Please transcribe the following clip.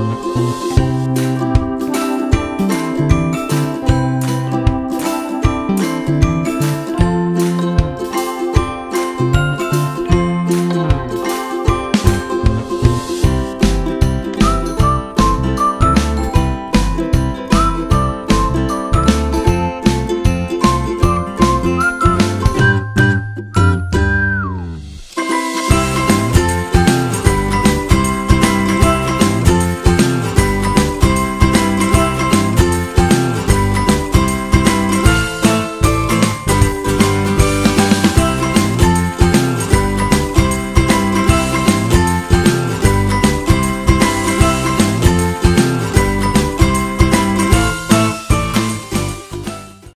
了。